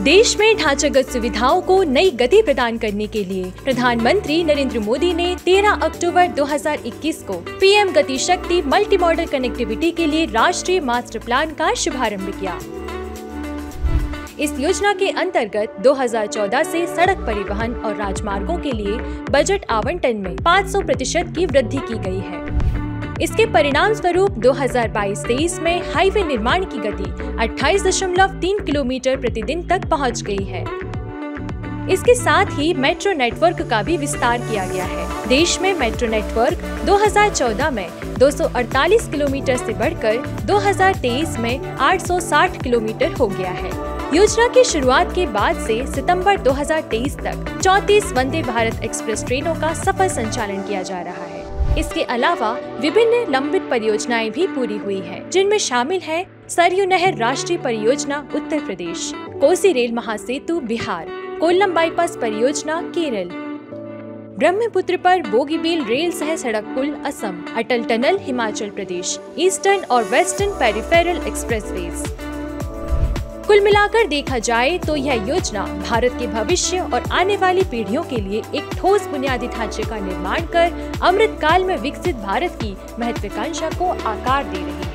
देश में ढांचागत सुविधाओं को नई गति प्रदान करने के लिए प्रधानमंत्री नरेंद्र मोदी ने 13 अक्टूबर 2021 को पीएम गति शक्ति मल्टी मॉडल कनेक्टिविटी के लिए राष्ट्रीय मास्टर प्लान का शुभारंभ किया। इस योजना के अंतर्गत 2014 से सड़क परिवहन और राजमार्गों के लिए बजट आवंटन में 500 प्रतिशत की वृद्धि की गई है। इसके परिणाम स्वरूप 2022-23 में हाईवे निर्माण की गति 28.3 किलोमीटर प्रतिदिन तक पहुँच गई है। इसके साथ ही मेट्रो नेटवर्क का भी विस्तार किया गया है। देश में मेट्रो नेटवर्क 2014 में 248 किलोमीटर से बढ़कर 2023 में 860 किलोमीटर हो गया है। योजना की शुरुआत के बाद से सितंबर 2023 तक 34 वंदे भारत एक्सप्रेस ट्रेनों का सफल संचालन किया जा रहा है। इसके अलावा विभिन्न लंबित परियोजनाएँ भी पूरी हुई है, जिनमें शामिल है सरयू नहर राष्ट्रीय परियोजना उत्तर प्रदेश, कोसी रेल महासेतु बिहार कोल्लम बाईपास परियोजना, केरल। ब्रह्मपुत्र पर बोगीबील रेल सह सड़क पुल, असम। अटल टनल, हिमाचल प्रदेश। ईस्टर्न और वेस्टर्न पेरिफेरल एक्सप्रेसवेज। कुल मिलाकर देखा जाए तो यह योजना भारत के भविष्य और आने वाली पीढ़ियों के लिए एक ठोस बुनियादी ढांचे का निर्माण कर अमृत काल में विकसित भारत की महत्वाकांक्षा को आकार दे रही है।